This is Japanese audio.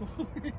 遠 い